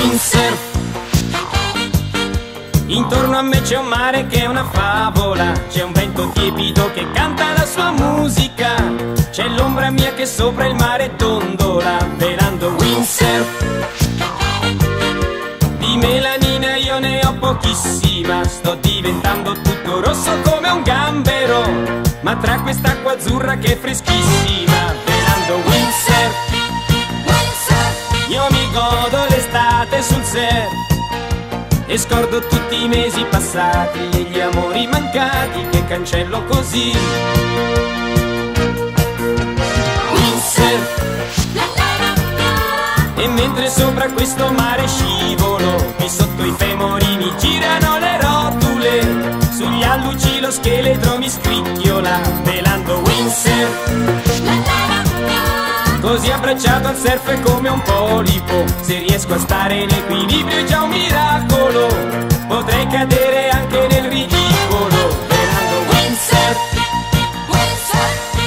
windsurf Intorno a me c'è un mare che è una favola C'è un vento tiepido che canta la sua musica C'è l'ombra mia che sopra il mare tondola Velando windsurf Di melanina io ne ho pochissima Sto diventando tutto rosso come un gambero Ma tra quest'acqua azzurra che è freschissima Velando windsurf Io mi godo l'estate sul surf e scordo tutti i mesi passati e gli amori mancati che cancello così. Windsurf. E mentre sopra questo mare scivolo, qui sotto i femori mi girano le rotule, sugli alluci lo scheletro mi scricchiola, velando windsurf. Così abbracciato al surf come un polipo. Se riesco a stare in equilibrio è già un miracolo. Potrei cadere anche nel ridicolo. Velando windsurf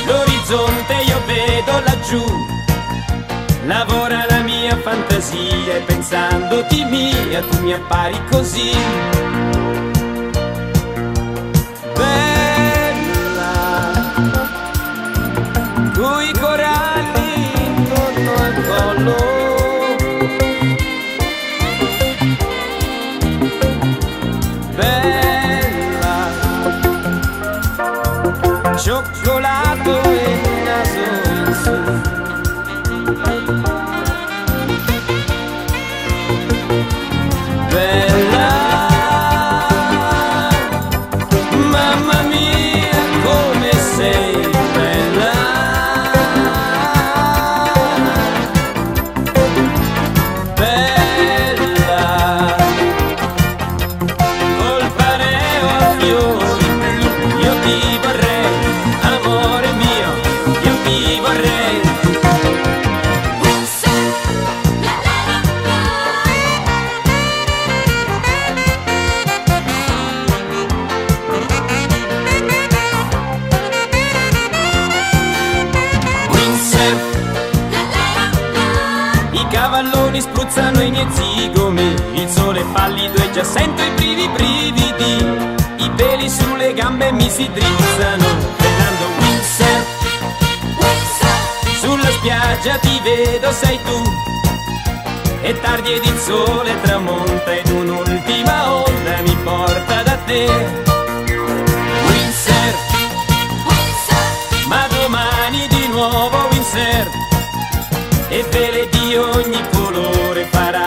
L'orizzonte io vedo laggiù. Lavora la mia fantasia e pensandoti mia tu mi appari così chocolates cavalloni spruzzano i miei zigomi. Il sole è pallido e già sento i primi brividi. I peli sulle gambe mi si drizzano Fernando windsurf Sulla spiaggia ti vedo sei tu. È tardi ed il sole tramonta di ogni colore faranno